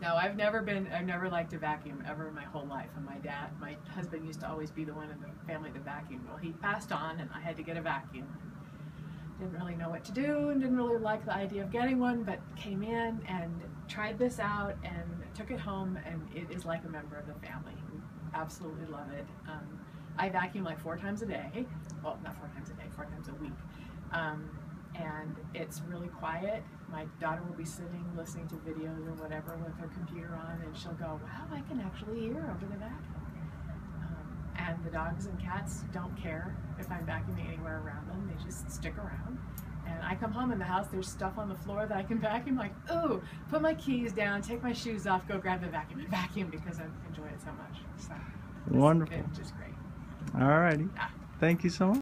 No, I've never been. I've never liked to vacuum ever in my whole life. And my dad, my husband, used to always be the one in the family to vacuum. Well, he passed on, and I had to get a vacuum. Didn't really know what to do, and didn't really like the idea of getting one. But came in and tried this out, and took it home, and it is like a member of the family. Absolutely love it. Um, I vacuum like four times a day. Well, not four times a day, four times a week. Um, and it's really quiet. My daughter will be sitting listening to videos or whatever with her computer on, and she'll go, "Wow, I can actually hear over the vacuum." Um, and the dogs and cats don't care if I'm vacuuming anywhere around them; they just stick around. And I come home in the house, there's stuff on the floor that I can vacuum. Like, ooh, put my keys down, take my shoes off, go grab the vacuum, and vacuum because I enjoy it so much. So, Wonderful. it's just great. All righty. Yeah. Thank you so much.